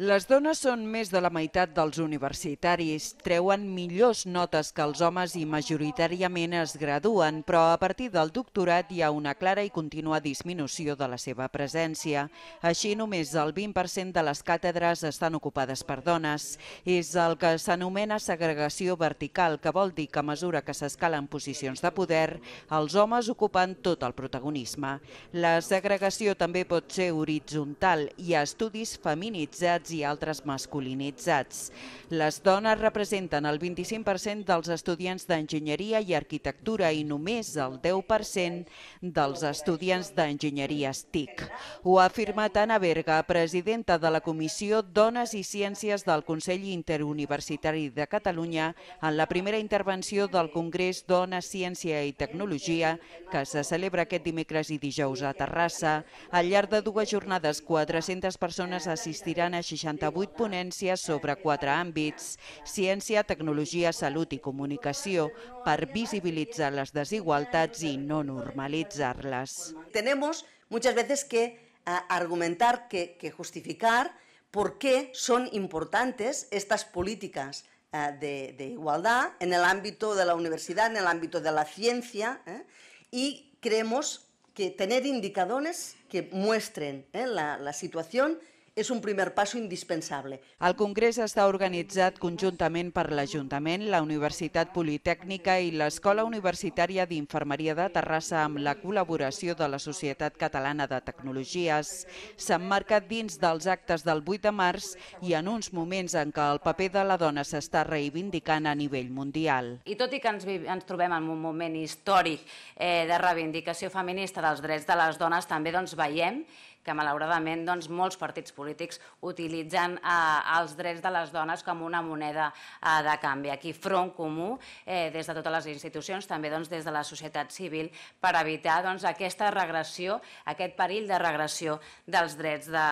Les dones són més de la meitat dels universitaris, treuen millors notes que els homes i majoritàriament es graduen, però a partir del doctorat hi ha una clara i contínua disminució de la seva presència. Així, només el 20% de les càtedres estan ocupades per dones. És el que s'anomena segregació vertical, que vol dir que a mesura que s'escalen posicions de poder, els homes ocupen tot el protagonisme. La segregació també pot ser horitzontal. Ha estudis feminitzats feminitzats i altres masculinitzats. Les dones representen el 25% dels estudiants d'enginyeria i arquitectura i només el 10% dels estudiants d'enginyeria TIC. Ho ha afirmat Anna Berga, presidenta de la Comissió Dones i Ciències del Consell Interuniversitari de Catalunya en la primera intervenció del Congrés Dona, Ciència i Tecnologia que se celebra aquest dimecres i dijous a Terrassa. Al llarg de dues jornades, 400 persones assistiran a 68 ponències sobre quatre àmbits, ciència, tecnologia, salut i comunicació, per visibilitzar les desigualtats i no normalitzar-les. Tenemos muchas veces que uh, argumentar, que, que justificar por qué son importantes estas políticas uh, de, de, igualdad en el ámbito de la universidad, en el ámbito de la ciencia, ¿eh? y creemos que tener indicadores que muestren ¿eh? la, la situación és un primer pas indispensable. El Congrés està organitzat conjuntament per l'Ajuntament, la Universitat Politècnica i l'Escola Universitària d'Infermeria de Terrassa amb la col·laboració de la Societat Catalana de Tecnologies. S'emmarca dins dels actes del 8 de març i en uns moments en què el paper de la dona s'està reivindicant a nivell mundial. I tot i que ens, ens trobem en un moment històric eh, de reivindicació feminista dels drets de les dones, també doncs, veiem que malauradament doncs, molts partits polítics utilitzen eh, els drets de les dones com una moneda eh, de canvi. Aquí Front Comú, eh, des de totes les institucions, també doncs, des de la societat civil, per evitar doncs, aquesta regressió, aquest perill de regressió dels drets de,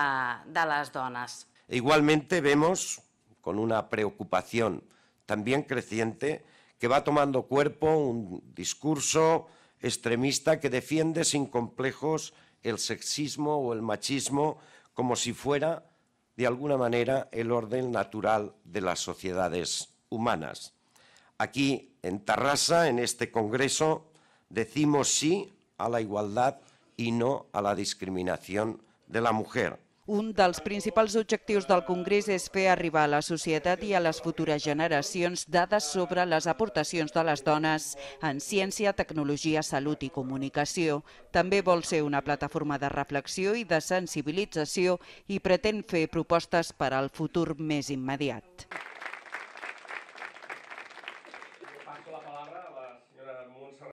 de les dones. Igualmente vemos con una preocupación también creciente que va tomando cuerpo un discurso extremista que defiende sin complejos el sexismo o el machismo como si fuera, de alguna manera, el orden natural de las sociedades humanas. Aquí, en Tarrasa, en este Congreso, decimos sí a la igualdad y no a la discriminación de la mujer. Un dels principals objectius del Congrés és fer arribar a la societat i a les futures generacions dades sobre les aportacions de les dones en ciència, tecnologia, salut i comunicació. També vol ser una plataforma de reflexió i de sensibilització i pretén fer propostes per al futur més immediat.